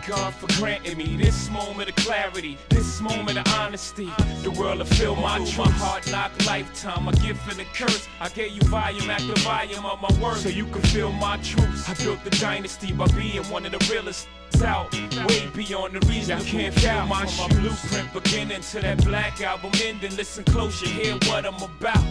Thank God for granting me this moment of clarity, this moment of honesty. The world will feel my truth. My hard knock lifetime, a gift and a curse. I gave you volume after volume of my words, so you can feel my truth. I built the dynasty by being one of the realest out, way beyond the reason. You can't feel my, from my blueprint beginning to that black album ending. Listen close, you hear what I'm about.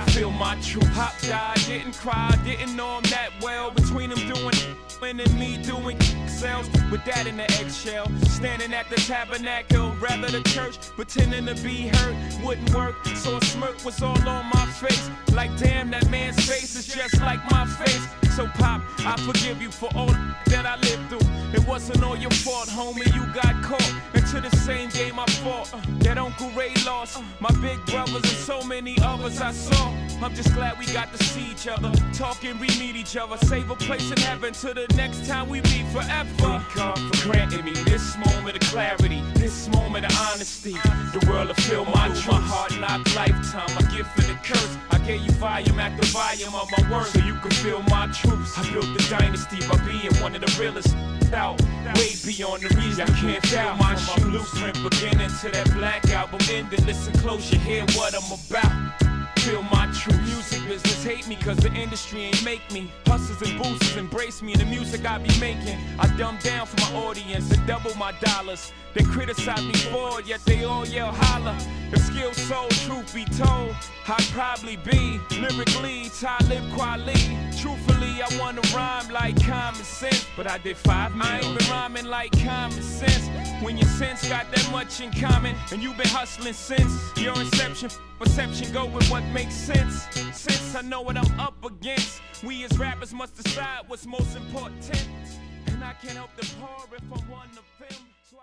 I feel my truth. Pop died, didn't cry, didn't know him that well. Between him doing and me doing sales with that in the eggshell. Standing at the tabernacle, rather the church, pretending to be hurt wouldn't work. So a smirk was all on my face. Like damn, that man's face is just like my face. So pop, I forgive you for all that I lived through. It wasn't all your fault, homie. You got caught into the same game I fought. Uh, that Uncle Ray lost. My big brothers and so many others I saw. I'm just glad we got to see each other. Talk and we meet each other. Save a place in heaven till the next time we meet forever. God for granting me this moment of clarity, this moment of honesty. The world will feel my truth. My heart knock lifetime, a gift and a curse. I gave you volume after volume of my words so you can feel my truth. I built the dynasty by being one of the realest out, way beyond the reason. I can't feel my shoe blueprint beginning to that black album ending. Listen close, you hear what I'm about feel my true music business. Hate me cause the industry ain't make me. Hustlers and boosters embrace me and the music I be making. I dumb down for my audience and double my dollars. They criticize me for it yet they all yell holla. If skill soul truth be told I'd probably be lyrically Talib Kweli. Truthfully I wanna rhyme like common sense but I did five I ain't been rhyming like common sense. When your sense got that much in common and you've been hustling since your inception perception, perception go with what makes sense. Since I know what I'm up against, we as rappers must decide what's most important. And I can't help the poor if I'm one of them. So